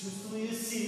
Чувствуя силы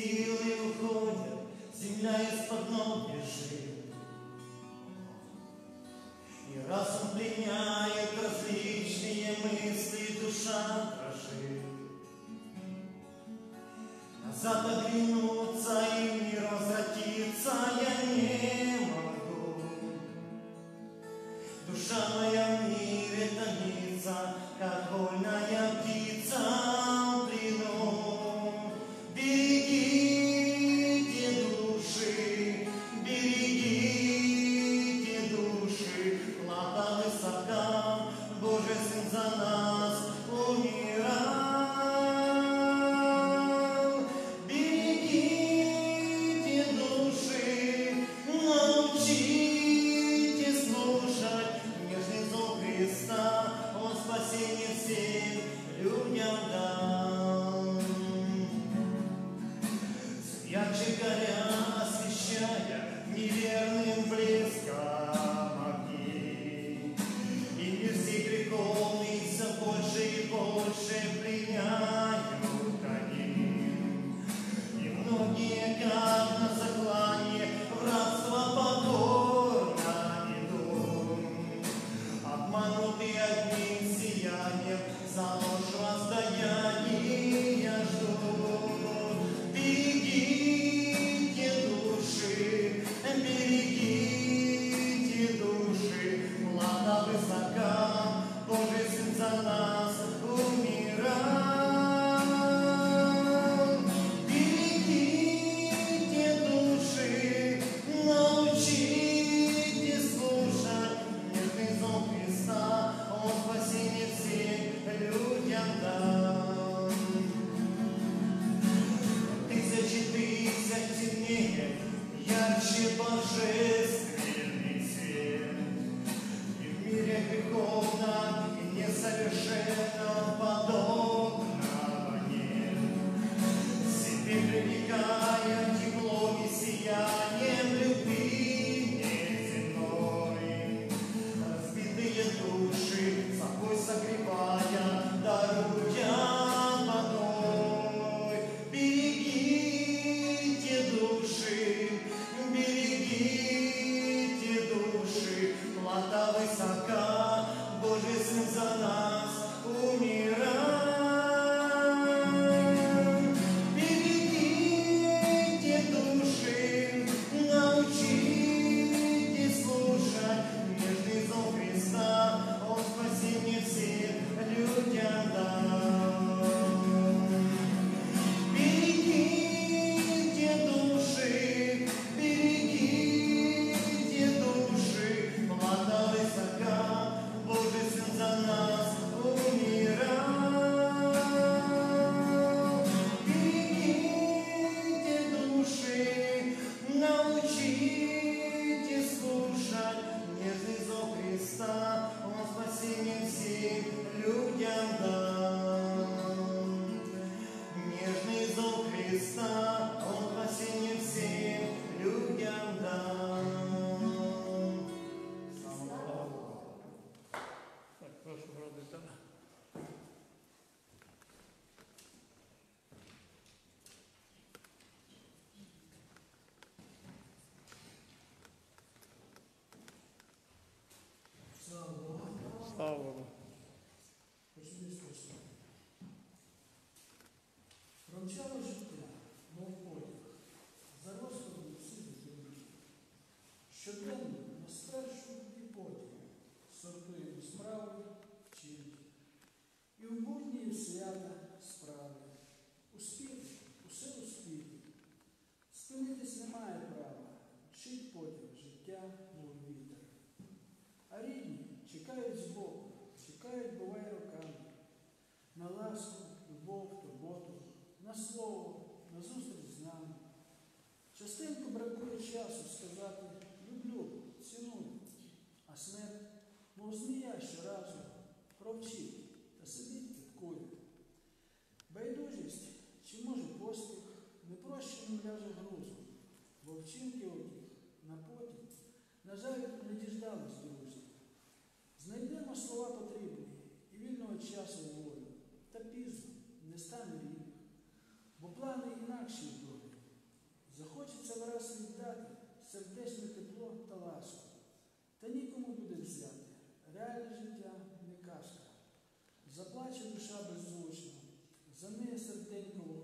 improve.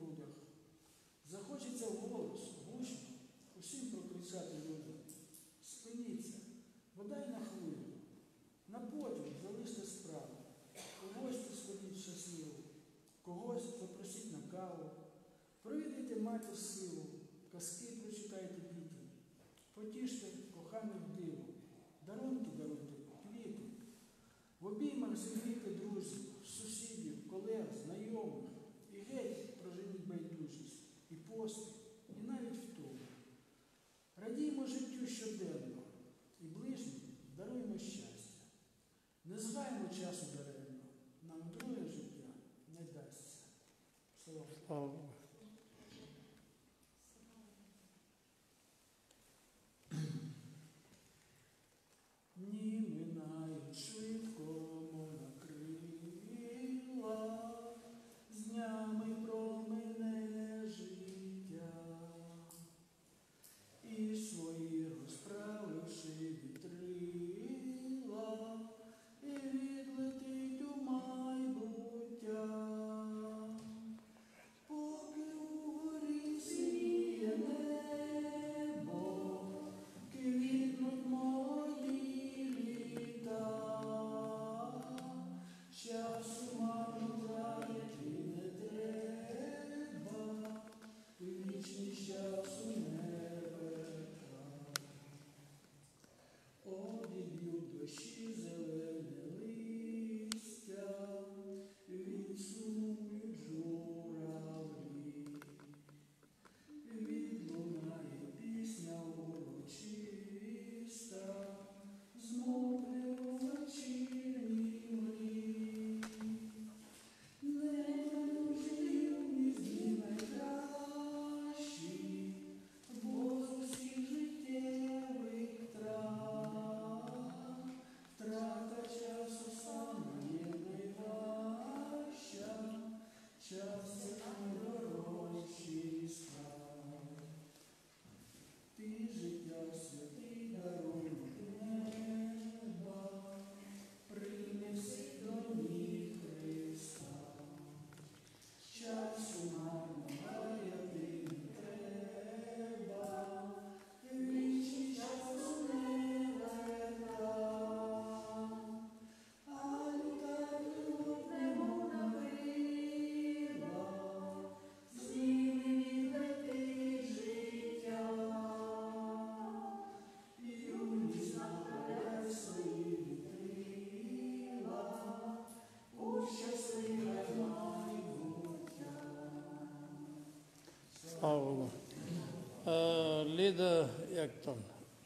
Е, Ліда, як там?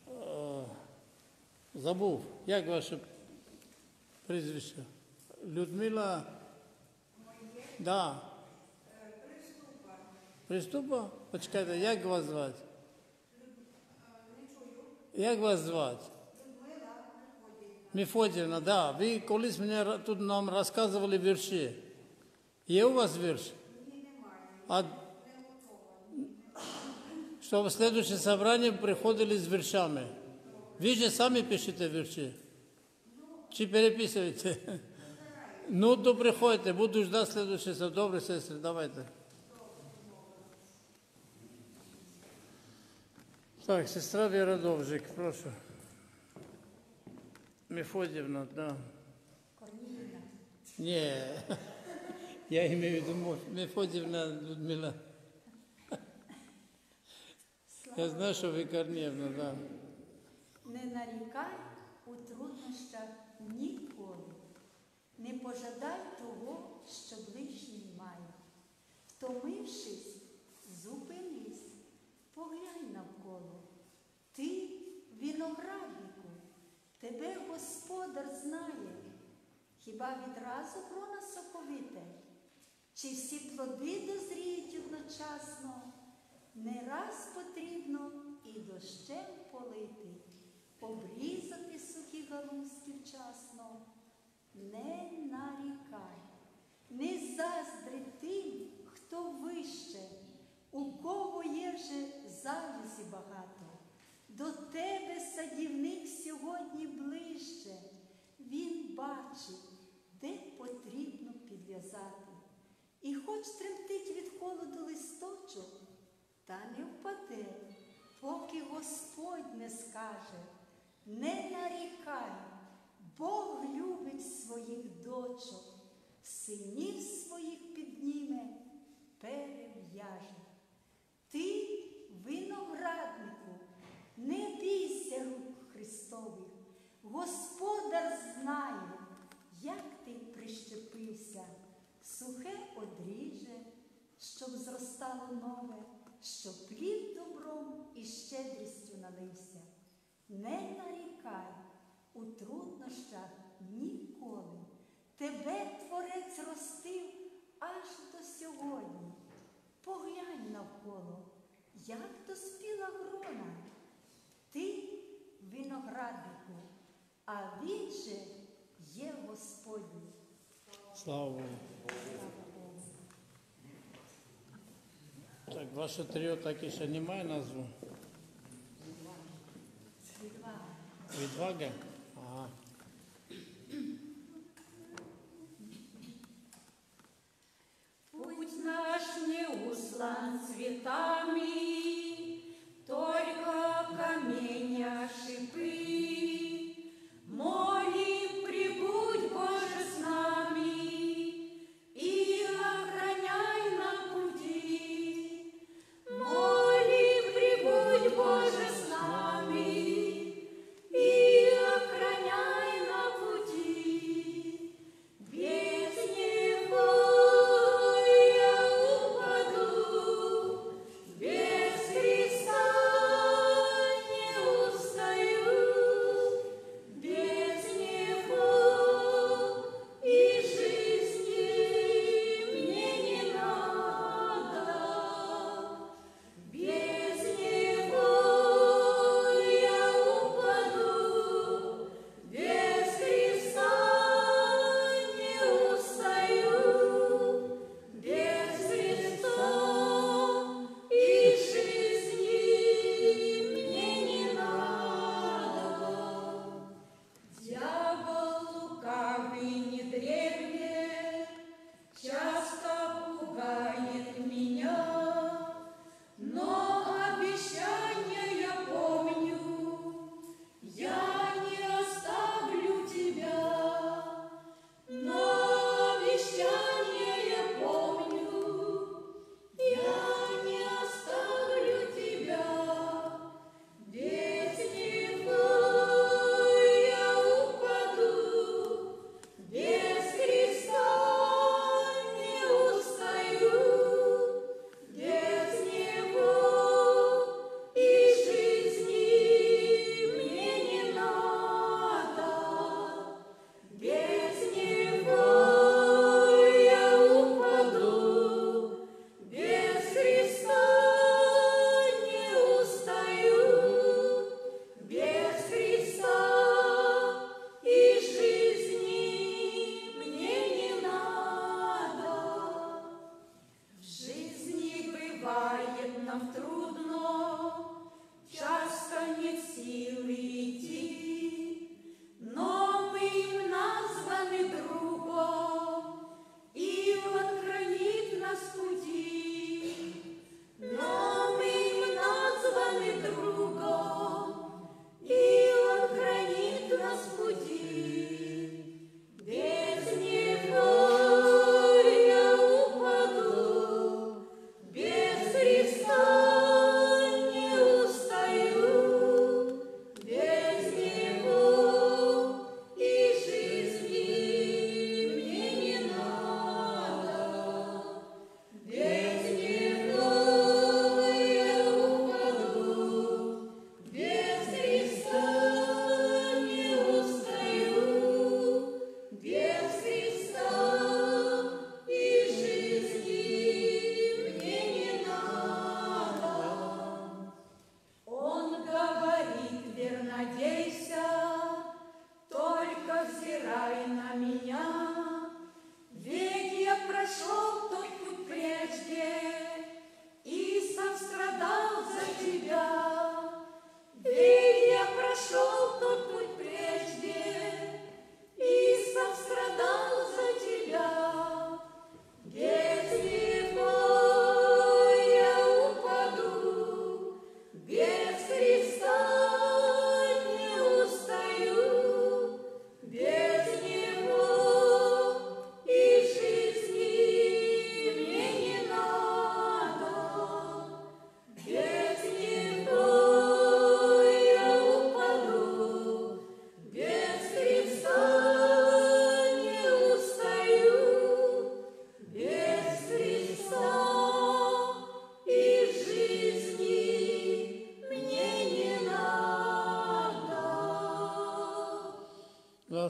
Е, забув. Як ваше прізвище? Людмила? Да. Приступа? Почекайте, як вас звати? Як вас звати? Мефодівна, да. Ви колись мені ра- тут нам розказували вірші. Є у вас вірш? А щоб в следующее собрание приходили з віршами. Ви же самі пишете вірші? Чи переписуєте? Ну, то приходьте, буду ждати следующее собрание. Добре, сестри, давайте. Так, сестра Вера Довжик, прошу. Мефодівна, да. Корнілівна. Ні. Я имею в виду Мо- Мефодівна Людмила. Я знаю, що ви Корнєвна, да. Не нарікай у труднощах ніколи. Не пожадай того, що ближній має. Втомившись, зупинись, поглянь навколо. Ти, винограднику, тебе господар знає. Хіба відразу грона соковите? Чи всі плоди дозріють одночасно? не раз потрібно і дощем полити, обрізати сухі галузки вчасно, не нарікай, не заздри тим, хто вище, у кого є вже завісі багато. До тебе садівник сьогодні ближче. Він бачить, де потрібно підв'язати. І хоч тремтить від холоду листочок та не впаде, поки Господь не скаже, не нарікай, Бог любить своїх дочок, синів своїх підніме, перев'яже. Ти, винограднику, не бійся рук Христових, Господар знає, як ти прищепився, сухе одріже, щоб зростало нове, щоб плід добром і щедрістю налився. Не нарікай у труднощах ніколи. Тебе Творець ростив аж до сьогодні. Поглянь навколо, як доспіла грона. Ти винограднику, а він же є Господній. Слава Богу. Так, ваше тріо так і ще не має назву. Відвага. Відвага? Ага. Путь наш не услан цветами, Только каменья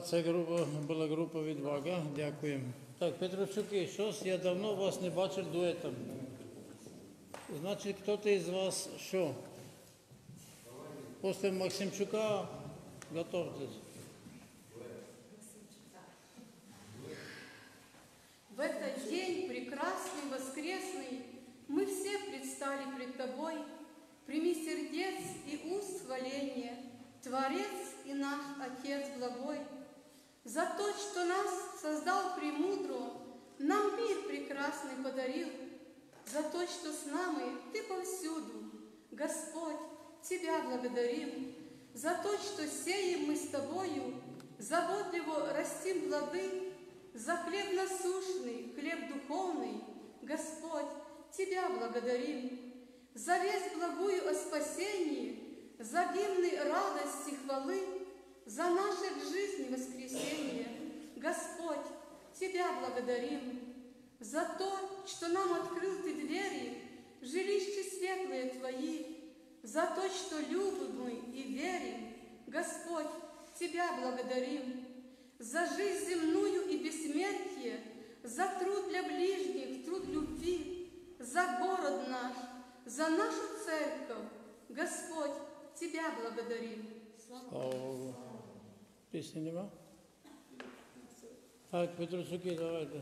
Да, це група, була група відвага. Дякуємо. Так, Петрочуки, щось я давно вас не бачив дуетом. Значить, хто-то із вас що? Після Максимчука готовтесь. Тебя благодарим. За то, что сеем мы с Тобою, заботливо растим плоды, за хлеб насущный, хлеб духовный, Господь, Тебя благодарим. За весть благую о спасении, за гимны радости, хвалы, за наше к жизни воскресение, Господь, Тебя благодарим. За то, что нам открыл Ты двери, жилище светлые Твои, за то, что любим мы и верим, Господь, Тебя благодарим за жизнь земную и бессмертие, за труд для ближних, труд любви, за город наш, за нашу церковь. Господь, Тебя благодарим. Слава Богу. Пісні нема? Так, Петрочуки, давайте.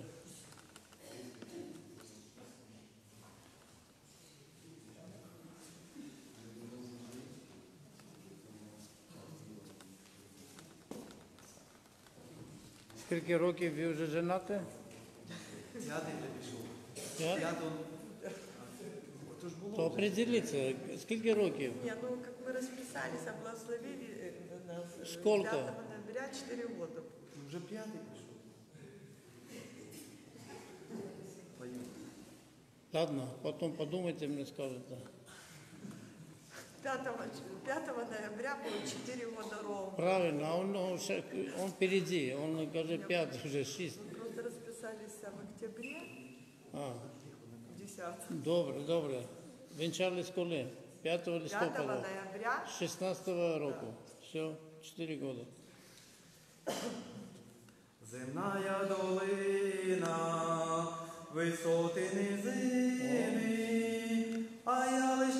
Скільки років ви вже женаті? П'ятий вже пішов. П'ять? П'ятого. То ж було. То определіться, скільки років? Не, ну как мы расписались, облагословили э, нас э, Сколько? 5 ноября 4 года. Вже п'ятий пішов. Пою. Ладно, потом подумайте, мне скажете. 5, 5 ноября было 4 года ровно. Правильно, а он, он, он впереди, он каже 5, уже 6. Мы просто расписались в октябре, А, 10 добре, добре. Вінчались коли? 5 5 листопада. ноября 16 року. Все, 4 года. Земная долина, висоти низини, а я лиш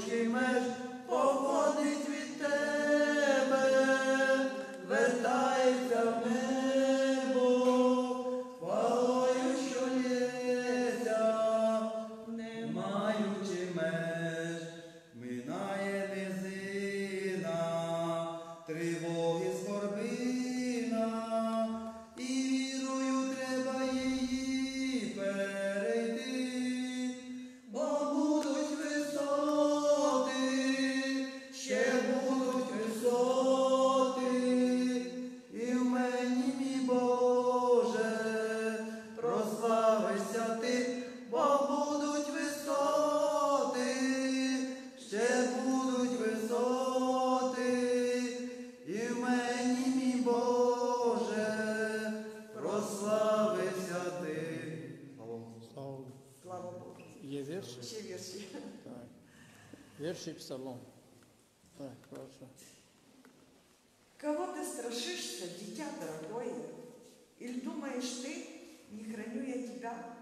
Musimy Псалом. Так, прошу. Кого ты страшишься, дитя дорогое? Или думаешь ты, не храню я тебя,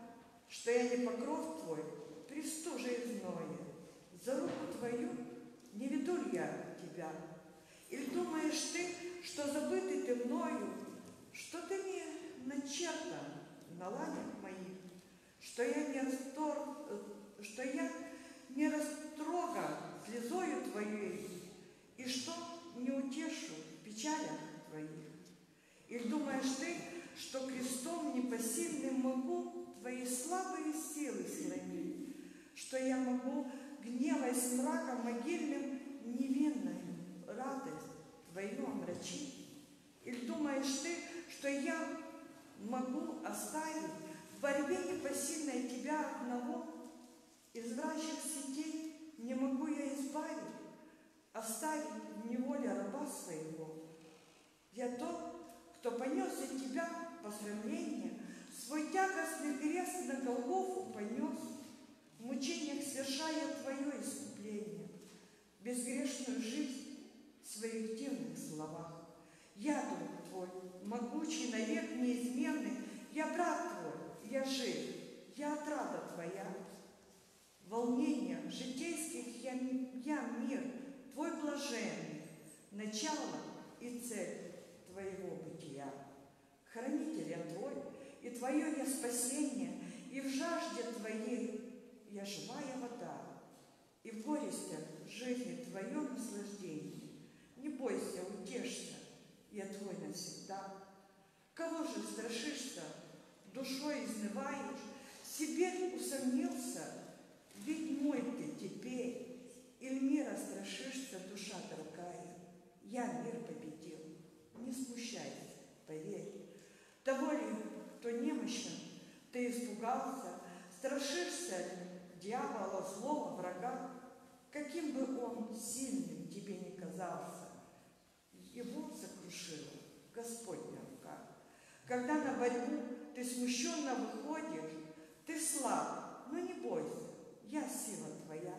что я не покров твой, пристуже и зное, за руку твою не веду я тебя? Или думаешь ты, что забытый ты мною, что ты не начертан на ладях моих, что я не растор, э, что я не растроган слезою твоей, и что не утешу в печалях твоих? Или думаешь ты, что крестом непосильным могу твои слабые силы сломить, что я могу, гневаясь мраком могильным, невинную радость твою омрачить? Или думаешь ты, что я могу оставить в борьбе непосильной тебя одного? Из вражьих сетей не могу я избавить, оставить в неволе раба своего. Я тот, кто понес за тебя посрамление, свой тягостный крест на Голгофу понес, в мучениях совершая твое искупление, безгрешную жизнь в своих дивных словах. Я друг твой, могучий, навек неизменный, я брат твой, я жив, я отрада твоя. Волнения житейских я, я мир, твой блаженный, начало и цель твоего бытия. Хранитель я твой, и твое я спасение, и в жажде твоей я живая вода, и в горестях жизни твое наслаждение. Не бойся, утешься, я твой навсегда. Кого же страшишься, душой изнываешь, себе усомнился, ведь мой ты теперь, или мира страшишься, душа дорогая, я мир победил, не смущайся, поверь. Того ли, кто немощен, ты испугался, страшишься дьявола, злого врага, каким бы он сильным тебе не казался, его сокрушила Господня рука. Когда на борьбу ты смущенно выходишь, ты слаб, но не бойся, я сила твоя.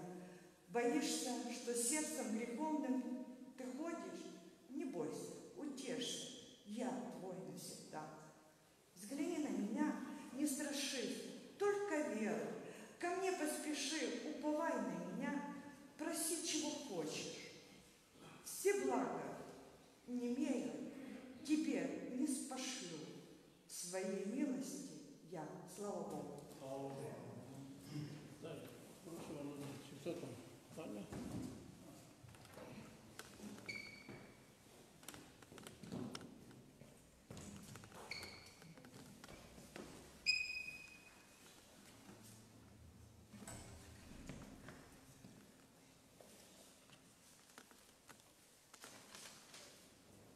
Боишься, что сердцем греховным ты ходишь? Не бойся, утешься, я твой навсегда. Взгляни на меня, не страшись, только веруй. Ко мне поспеши, уповай на меня, проси, чего хочешь. Все блага не имея, тебе не спошлю. Своей милости я, слава Богу. Прошу, Володя, что там? Таня?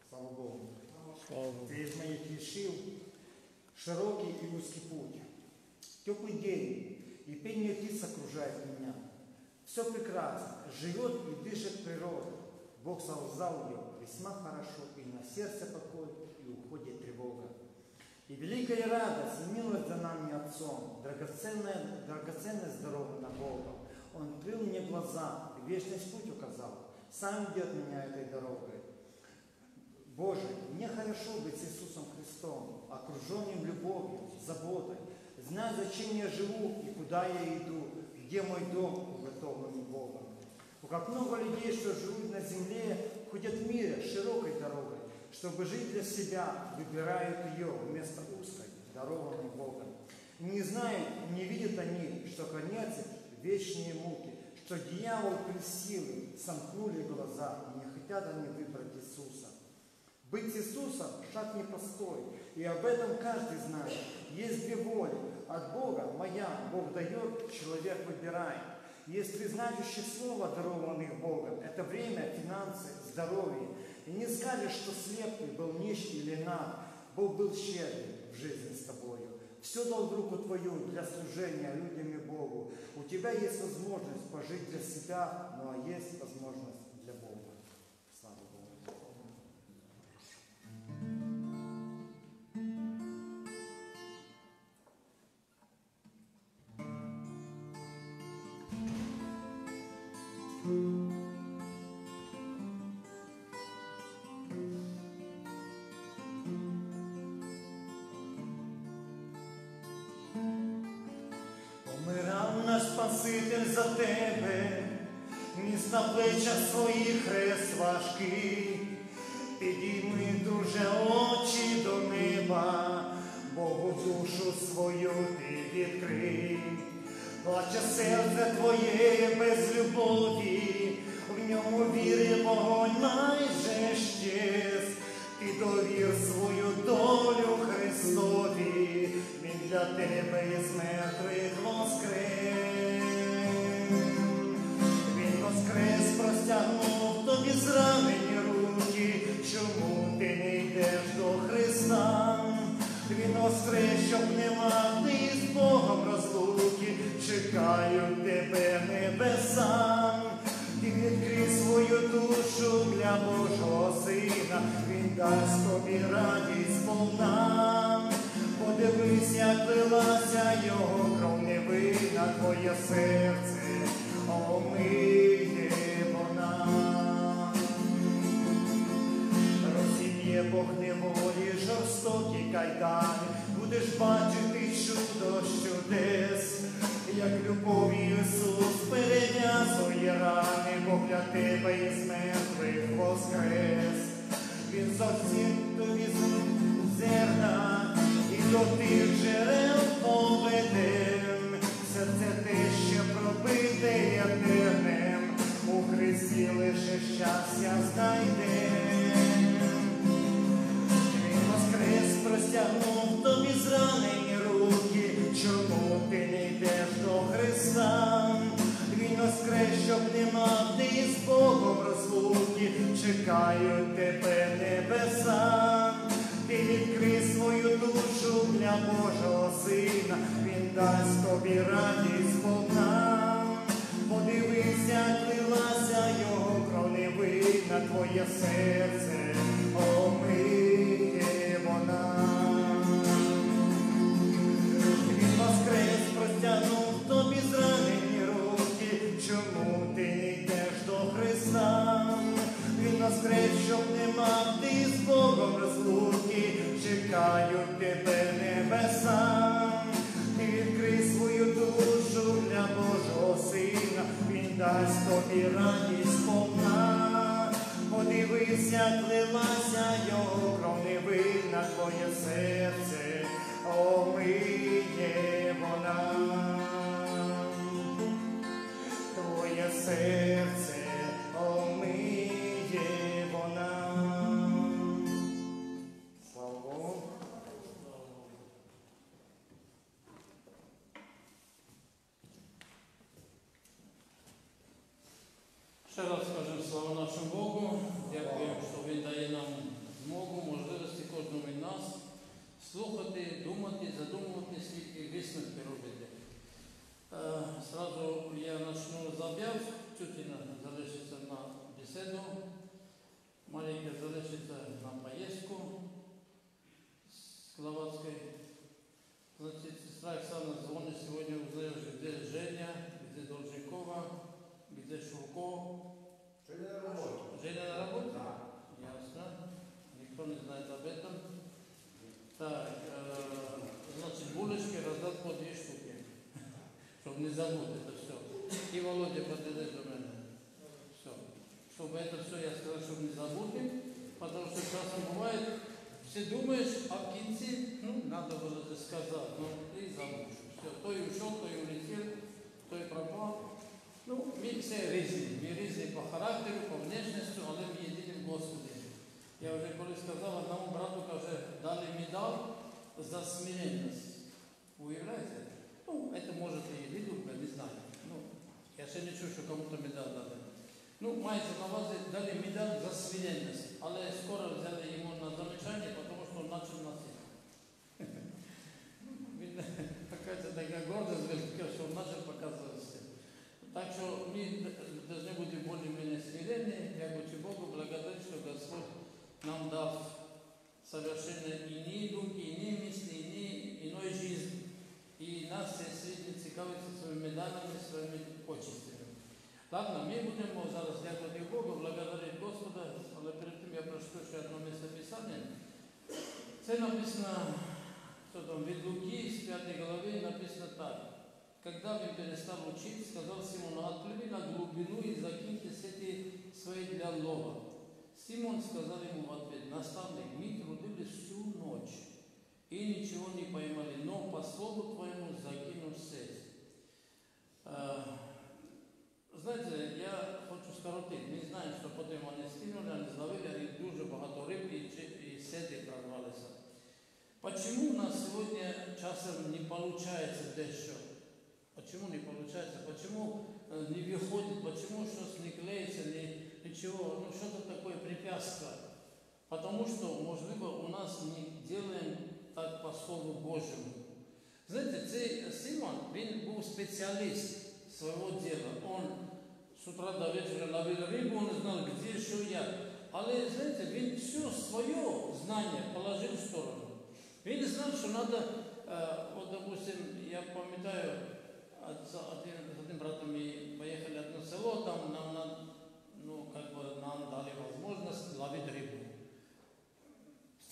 Слава Богу. Слава Богу. Ты из моих решил широкий и узкий путь. Теплый день, и пение птиц окружает меня. Все прекрасно, живет и дышит природа. Бог создал ее весьма хорошо, и на сердце покой, и уходит тревога. И великая радость, и милость за нами Отцом, драгоценная, драгоценность здоровья на Бога. Он открыл мне глаза, и вечность путь указал. Сам ведет меня этой дорогой. Боже, мне хорошо быть с Иисусом Христом, окруженным любовью, заботой, зная, зачем я живу и куда я иду, где мой дом, уготованный Богом. О, как много людей, что живут на земле, ходят в мире широкой дорогой, чтобы жить для себя, выбирают ее вместо узкой, дарованной Богом. Не знают, не видят они, что конец вечные муки, что дьявол присилы сомкнули глаза, и не хотят они выбрать Иисуса. Быть Иисусом – шаг непростой, и об этом каждый знает. Есть две воли. От Бога моя, Бог дает, человек выбирает. Есть три знающих слова, дарованных Богом. Это время, финансы, здоровье. И не скажешь, что слепый был нищий или наг. Бог был щедрый в жизни с тобою. Все дал в руку твою для служения людям и Богу. У тебя есть возможность пожить для себя, а есть возможность за тебе, ніс на плечах своїх хрест важкий. Підійми, друже, очі до неба, Богу душу свою ти відкрий. Плаче серце твоє без любові, в ньому віри вогонь майже щез. Ти довір свою долю Христові, Він для тебе із мертвих воскрес. Простягнув тобі зранені руки, чому ти не йдеш до Христа? Він воскрес, щоб не мати з Богом розлуки, чекають тебе небеса. Ти відкрий свою душу для Божого Сина, Він дасть тобі радість повна. Подивись, як лилася його кров невинна, твоє серце омиє Розіб'є Бог неволі, жорстокі кайдани, будеш бачити чудо чудес, як любов Ісус перев'язує рани, Бог для тебе із мертвих воскрес. Він зовсім тобі зерна і до тих джерел поведе. Серце те, що пробите єдиним, у Христі лише щастя знайде. Простягнув тобі зранені руки, чому ти не йдеш до Христа? Він воскрес, щоб не мав ти з Богом розлуки, чекають тебе небеса. Ти відкрий свою душу для Божого Сина, Він дасть тобі радість повна. Подивись, як лилася його кров невинна, твоє серце омиє вона. Простягнув тобі зранені руки, чому ти не йдеш до Христа? Він воскрес, щоб не мав ти з Богом розлуки, чекають тебе небеса. Ти відкрий свою душу для Божого Сина, Він дасть тобі радість повна. Подивись, як лилася його кров невинна, твоє серце не забыть это все. И Володя подойдет до меня. Все. Чтобы это все, я сказал, чтобы не забудем, потому что часом бывает, все думаешь, а в конце, ну, надо было это сказать, ну, и забудешь. Все, то и ушел, то и улетел, то и пропал. Ну, ми все різні, ми різні по характеру, по внешності, але ми єдині в Господі. Я вже коли сказав одному брату, каже, дали медаль за смиренность. Уявляєте? ще не чув, що кому-то медаль дали. Ну, мається на увазі, дали медаль за смиренность, але скоро взяли йому на замечання, тому що він почав носити. Він така така гордость велика, що він почав показувати все. Так что мы должны быть более-менее смиренны, дякуючи Богу, благодарить, что Господь нам дав совершенно иные думки, иные мысли, иные, иной жизни. И нас все світ цікавиться своими медалями, своими почестями. Ладно, ми будемо зараз дякувати Богу, благодарити Господа, але перед тим я прочту ще одне місце Писання. Це написано, що там, від Луки з 5 глави написано так. когда он перестал учить, сказал Симону, отплыви на глубину и закиньте сети свои для лова. Симон сказал ему в ответ, наставник, мы трудились всю ночь и ничего не поймали, но по слову твоему закинул сеть. А, Знаєте, я хочу скоротити. Ми знаємо, що потім вони скинули, вони зловили, вони дуже багато риб і, чи- і сети прорвалися. Почему у нас сегодня часом не получается дещо? Почему не получается? Почему э, не выходит? Почему что-то не клеится, не, ничего? Ну что-то такое препятствие. Потому что, можливо, у нас не делаем так по Слову Божьему. Знаєте, цей Симон, він був спеціаліст свого діла. Он з утра до вечора ловив рибу, он знав, де, що, як. Але, знаєте, він все своє знання положив в сторону. Він знав, що треба, от, допустим, я пам'ятаю, от- за один, з одним братом ми поїхали в одно село, там нам, на- ну, как бы нам дали возможность ловить рыбу.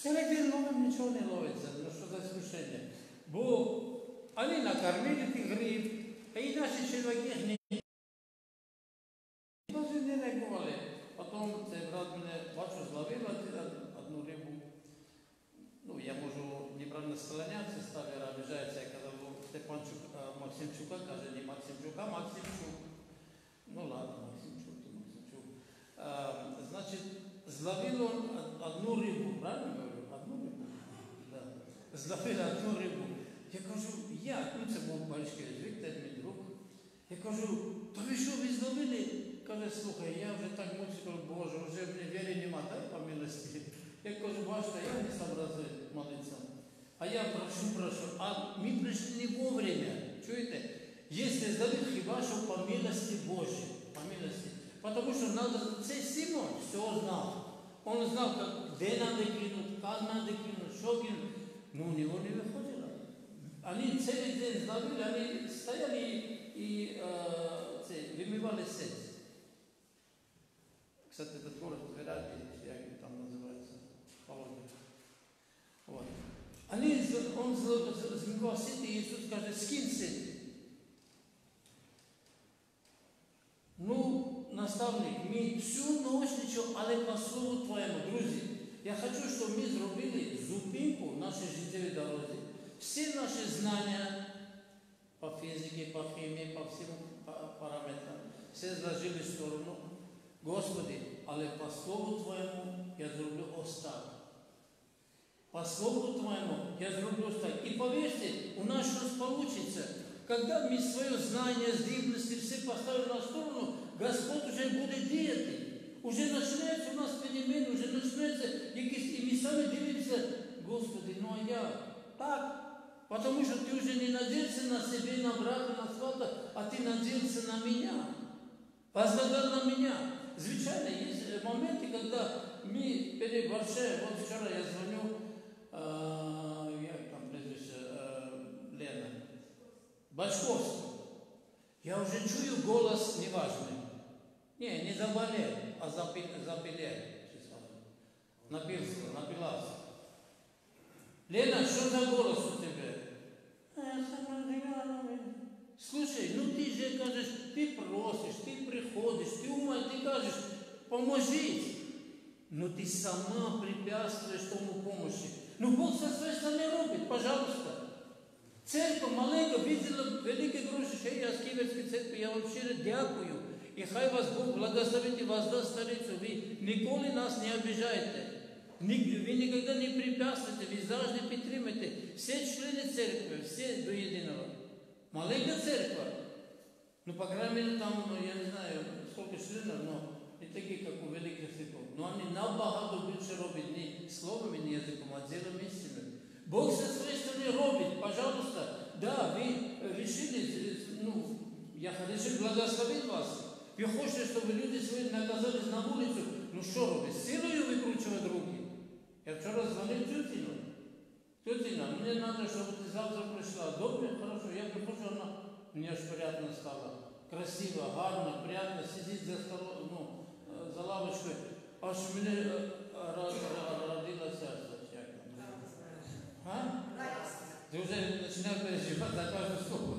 Целый день ловим, ничего не ловится. Ну что за исключение? Бо они накормили этих рыб, а и наши человеки не Максимчука, каже, не Максимчук, а Максимчук. Ну ладно, Максимчук, то Максимчук. А, значит, зловил он од- одну рыбу, правильно говорю? Одну рыбу? Да. Зловил одну рибу. Я кажу, як? Ну це був батько Віктор, мій друг. Я кажу, то ви що, ви зловили? Каже, слухай, я вже так мучу, кажу, Боже, вже мені віри нема, дай по милості. Я кажу, бачите, я не сам рази молиться. А я прошу, прошу, а ми прийшли не вовремя. Чуєте? Якщо зловив, хіба що по милості Божій, по милості. Потому что надо, цей Симон все знал. Он знал, как, где надо кинуть, как надо кинуть, что кинуть. Но у него не выходило. Они целый день зловили, они стояли и э, це, вымывали сеть. Кстати, этот город Вераги, Они, з- он змывал сеть, и Иисус скажет, скинь сеть. Ну, наставник, ми всю ночь нічого, але по слову Твоєму, друзі, я хочу, щоб ми зробили зупинку в нашій життєвій дорозі. Всі наші знання по фізиці, по хімії, по всім па- параметрам, все зложили в сторону. Господи, але по слову Твоєму я зроблю остаток. По слову Твоему я зроблю так. И поверьте, у нас что-то получится. Когда мы свое знание, здібності все поставим на сторону, Господь уже будет діяти. Уже починається у нас переміни, уже починається якісь, і ми самі дивимося, Господи, ну а я так. Потому что ты уже не надеешься на себе, на брата, на свата, а ты надеешься на меня. Возлагал на меня. Звичайно, есть э, моменты, когда мы переборщаем. Вот вчера я звоню, э, як там прізвище, э, Лена, Бачковську. Я уже чую голос неважный. Не, не заболел, а запи, запилел. Напился, напилался. Лена, что за голос у тебя? «Э, Слушай, ну ты же кажешь, ты просишь, ты приходишь, ты умаешь, ты кажешь, поможи. Но ты сама препятствуешь тому помощи. Ну Бог со своей стороны робит, пожалуйста. Церковь маленька, видела великі гроші, ще я з Київської церкви, я вам щиро дякую. І хай вас Бог благословить і вас дасть старицю. Ви ніколи нас не обіжаєте. Ні- Ви ніколи не препятствуєте, ви завжди підтримуєте. Всі члени церкви, всі до єдиного. Маленька церква. Ну, по крайней мере, там, ну, я не знаю, сколько членов, но не такі, як у великих церков. Но вони набагато більше роблять не словами, не язиком, а ділом істини. Бог со своей стороны робит, пожалуйста. Да, вы э, решили, э, ну, я решил благословить вас. Вы хотите, чтобы люди сегодня оказались на улицу, ну что робить, силою выкручивать руки? Я вчера звонил тетину. Тетина, мне надо, чтобы ты завтра пришла. Добре, хорошо, я прихожу, она мне аж приятно стало. Красиво, гарно, приятно, сидит за столом, ну, э, за лавочкой. Аж мне э, ра- ра- родило сердце. як там. А? Ты уже начинаешь переживать за каждое слово.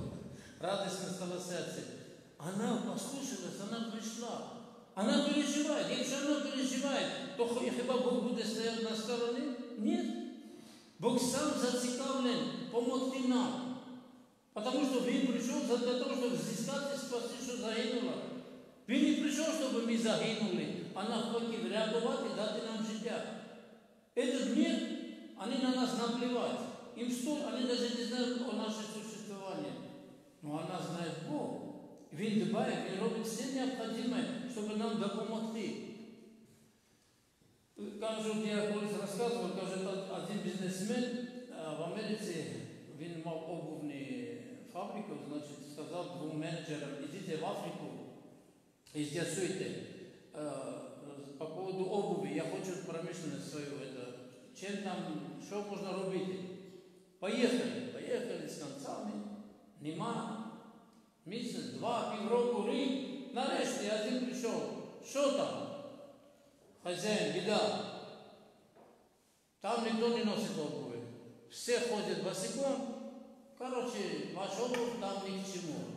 радостно стало сердце. Она послушалась, она пришла. Она переживает. Якщо вона переживає, то хо- хіба Бог буде стояти на стороні? Ні. Бог сам зацікавлен помогти нам. Потому що Він прийшов за- для того, щоб зіскати спасти, що загинуло. Він не прийшов, щоб ми загинули, а навпаки, реагувати, дати нам життя. Этот мир, они на нас наплевать. Им что, они даже не знают о нашем существовании. Но она знает Бог. Він дбає, він робить все необхідне, щоб нам допомогти. Кажуть, я колись розказував, каже, та- один бізнесмен а, в Америці, він мав обувну фабрику, значить, сказав двом менеджерам, ідіть в Африку і з'ясуйте е, по поводу обуви, я хочу промышленность свою, это, чим там, що можна робити. Поїхали, поїхали з концами, нема. Місяць, два, півроку, рік, нарешті один прийшов. Що там? Хазяїн, біда. Там ніхто не носить обуви. Все ходять босиком. Коротше, ваш обув там ні к чому.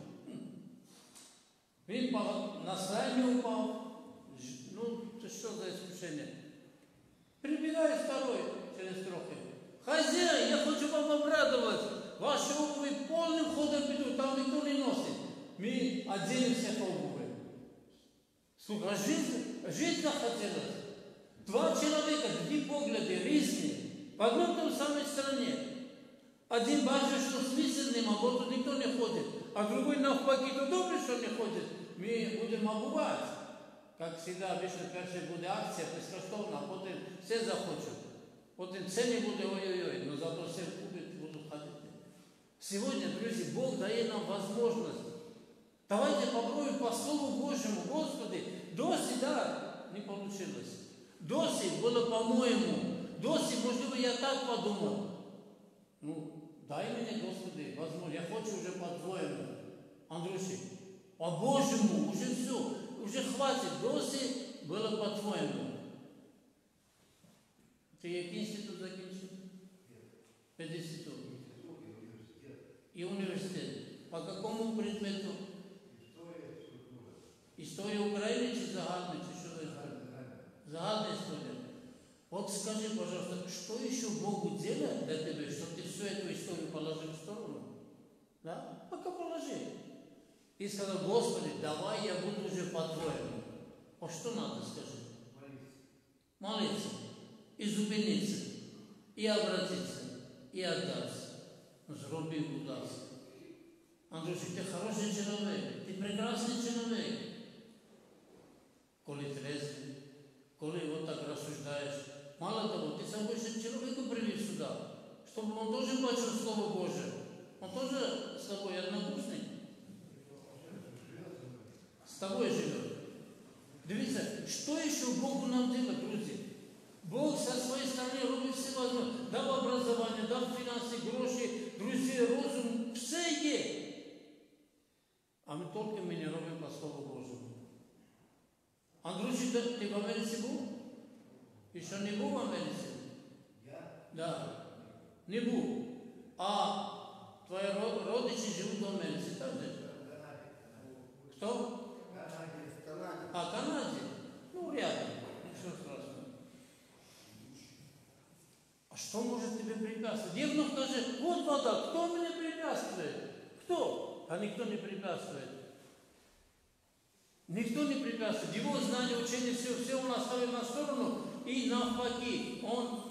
Хм. Він по настроєнню упав. Ж- Ну, це що за исключение? Прибегает второй через трохи. Хозяин, я хочу вам обрадовать. Ваши обуви полным ходом идут, там никто не носит. Мы оденемся по обуви. Слухай, а жить, жить захотелось. Два человека, две погляды різні, в одной той самой стране. Один бачить, що смисл нема, бо тут ніхто не ходить, а другой навпаки, то добре, що не ходить. Ми будемо обувати. Як завжди, обично перше буде акція безкоштовна, а потім все захочуть. Потім це не буде ой-ой-ой, но зато все купить і будуть ходити. Сегодня, друзі, Бог дає нам возможность. Давайте попробуем по Слову Божьему, Господи, досі, да, не получилось. Досі було по-моєму, досі, можливо, я так подумав. Ну, дай мені, Господи, возможно, я хочу вже по-твоєму. Андрюші, по-божьему, уже все, уже хватит, досі було по-твоєму. Ти який інститут закінчив? Пединститут. И университет. По какому предмету? Історія України чи загальна, чи що це? Загальна історія. Вот скажи, пожалуйста, что еще Богу делать для тебя, чтобы ты всю эту историю положил в сторону? Да? Пока положи. И сказал, Господи, давай я буду уже по-твоему. А что надо, скажи? Молиться. И зупиниться. И обратиться. И отдаться. Зроби, будь ласка. Андрюшик, ти хороший чоловік, ти прекрасний чоловік. Коли трезвий, коли вот так рассуждаешь. Мало того, ты собой же человека привел сюда, чтобы он тоже бачил Слово Божие. Он тоже с тобой однокурсник С тобой живет. Дивіться, що ще Богу нам делать, друзі? Бог со своєї сторони робить все возможне. Дав образування, дав фінанси, гроші, друзі, розум, все є. А ми тільки ми не робимо по Слову Божому. Андрюші, ти ти в Америці був? І що не був в Америці? Да. Не був. А твої ро- родичі живуть в Америці, так же? Хто? Препятствовать? Евнух скажет, вот вода, кто мне препятствует? Кто? А никто не препятствует. Никто не препятствует. Его знание, учение, все, все он оставил на сторону. И навпаки, он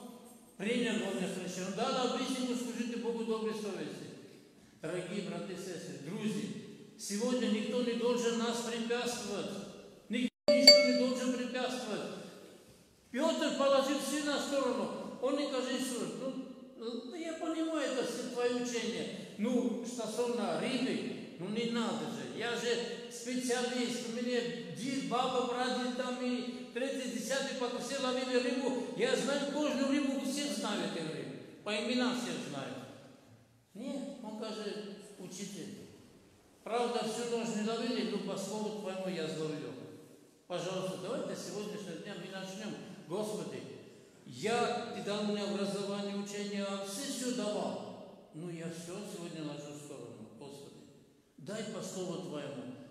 принял Божье хрещение. Он дал обычному служить Богу доброй совести. Дорогие браты и сестры, друзья, сегодня никто не должен нас препятствовать. Никто ничто не должен препятствовать. Петр положил все на сторону. Он не скажет, Иисус, ну, ну, я понимаю это все твое учение. Ну, стосовно рыбы, ну не надо же. Я же специалист, у меня дед, баба, прадед там и третий, десятый, пока все ловили рыбу. Я знаю каждую рыбу, всех знаю эту рыбу. По именам всех знаю. Нет, он скажет, учитель. Правда, всю ночь не ловили, но по слову твоему я зловил. Пожалуйста, давайте сегодняшнего дня мы начнем. Господи, я, Ты дал мне образование, учение, а все все давал. Ну, я все сегодня ложу в сторону, Господи. Да,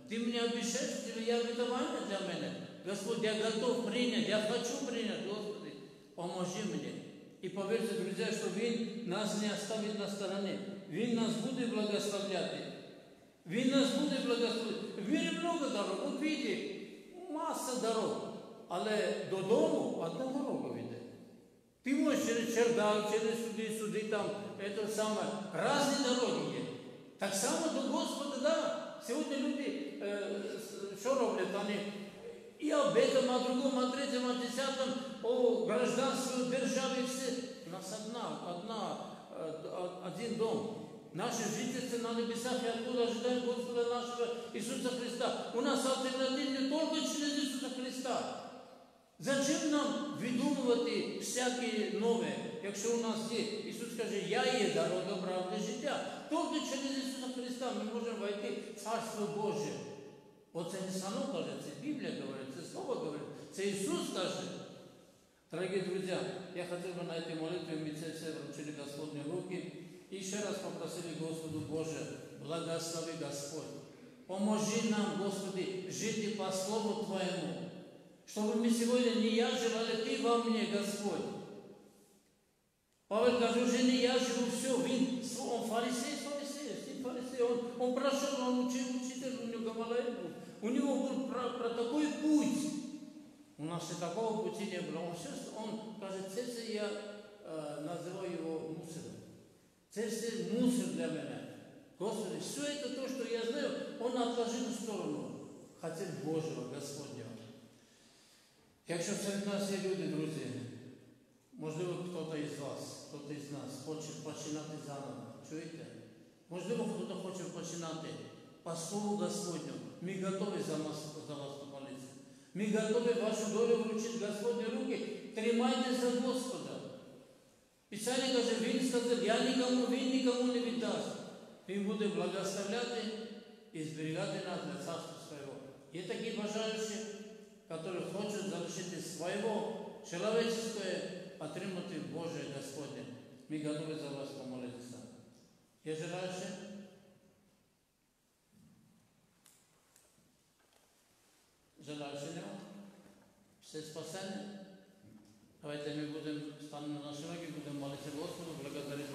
Ты мне обещаешь, что я обетование для меня. Господь, я готов принять, я хочу принять, Господи, поможи мне. И поверьте, друзья, что Він нас не оставит на стороне. Він нас буде благословляти. Він нас буде благословляти. В мірі много дорог. От видите, маса дорог. Але додому одна дорога веде. Ти можеш через чердак, через сюди, сюди, там, это самое. Разні дороги є. Так само до Господа, да. Сьогодні люди, е, с- що роблять? Вони і об этом, о другом, о третьем, о десятом, о гражданстве, о державе, все. У нас одна, одна, э, о- один дом. Наше жительство на небесах и оттуда ожидаем Господа нашего Иисуса Христа. У нас альтернатив не только через Иисуса Христа. Зачем нам видумувати всякі нове, якщо у нас є? Ісус каже, я є дорога, правда, життя. Тільки через Ісуса Христа ми можемо войти в Царство Боже. Оце не само каже, це Біблія говорить, це Слово говорить, це Ісус каже. Дорогие друзья, я хотел бы на этой молитве мы все все вручили Господне руки и еще раз попросили Господу Боже, благослови Господь. Поможи нам, Господи, жить по Слову Твоему, чтобы мы сегодня не я жил, а Ты во мне, Господь. Павел говорит, уже не я живу все, він, он фарисей, фарисей, фарисей, он, он прошел, он учил, учитель, у него Гамалаэль был. У него был про, про такой путь. У нас и такого пути не было. Он, все, он кажет, сердце я э, называю его мусором. Сердце мусор для меня. Господи, все это то, что я знаю, он отложил в сторону. Хотел Божьего, Господнего. Якщо серед нас є люди, друзі, можливо, хтось із вас, хтось із нас хоче починати заново. Чуєте? Можливо, хтось хоче починати по Слову Господню. Ми готові за вас, за вас помолитися. Ми готові вашу долю вручити Господні руки. Тримайте за Господа. Писання каже, Він сказав, я нікому, Він нікому не віддасть. Він буде благословляти і зберігати нас для царства свого. Є такі бажаючі, які хочуть залишити свого чоловічське, отримати Боже Господнє. Ми готові за вас помолитися. Є желаючі? Желаючі нема? Все спасені? Давайте ми будемо станемо на наші ноги, будемо молитися Господу, благодарити.